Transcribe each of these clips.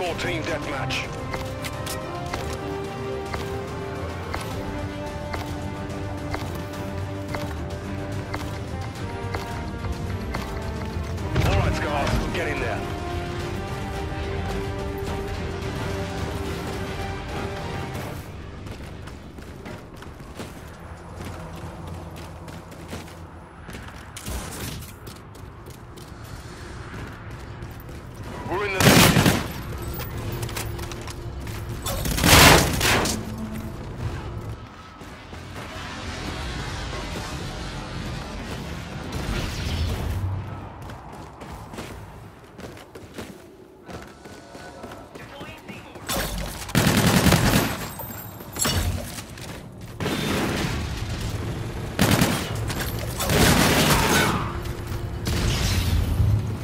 hardcore team deathmatch.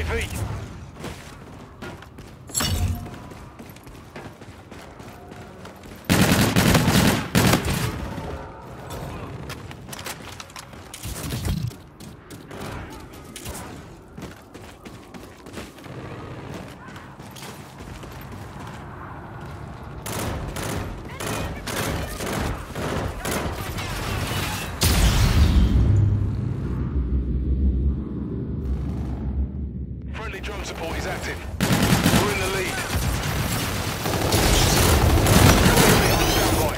UAV. Friendly drone support is active. We're in the lead. UAV on standby.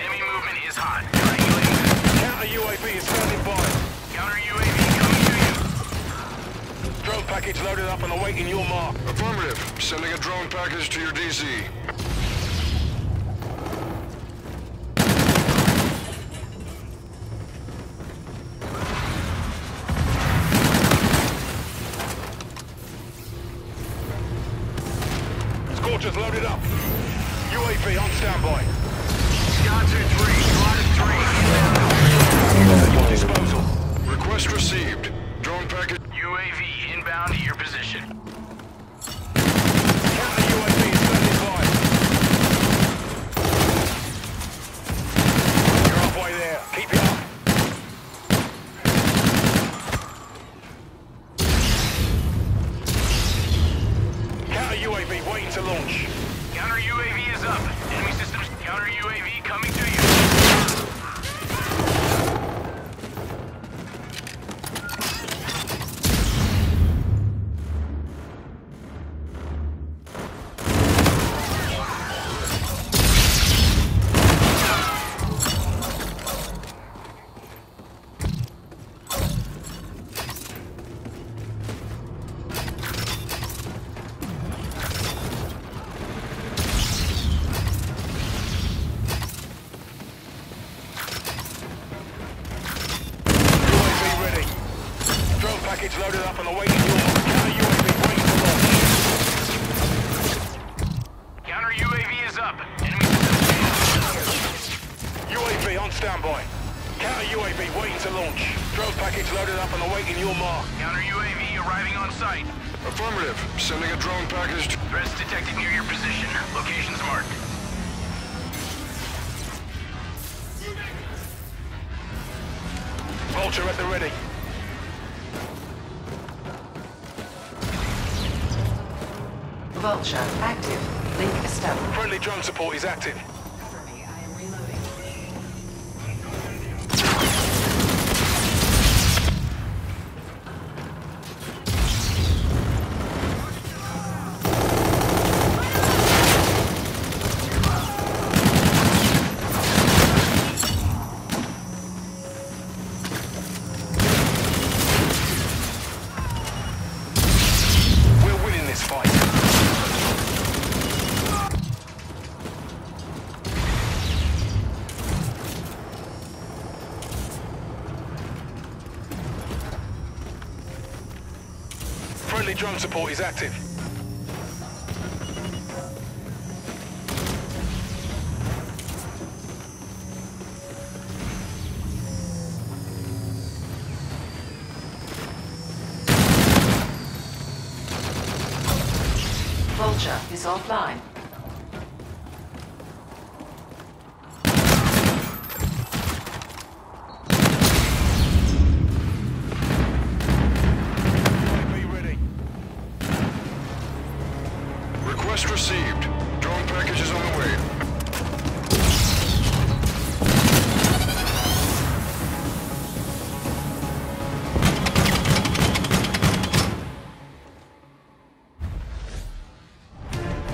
Enemy movement is hot. Counter UAV is standing by. Counter UAV coming to you. Drone package loaded up and awaiting your mark. Affirmative. Sending a drone package to your DC. Scorchers loaded up. UAV on standby. Scott 2-3, Slotted 3, At your disposal. Request received. Drone package. UAV inbound to your position. Counter UAV is standing by. You're halfway there. Keep it up. Counter UAV waiting to launch. Counter UAV is up. Enemy systems. Counter UAV package loaded up and awaiting your mark. Counter UAV waiting to launch. Counter UAV is up. Enemy. UAV on standby. Counter UAV waiting to launch. Drone package loaded up and awaiting your mark. Counter UAV arriving on site. Affirmative. Sending a drone package to... Threats detected near your position. Locations marked. Vulture at the ready. Vulture active. Link established. Friendly drone support is active. Friendly drone support is active. Vulture is offline.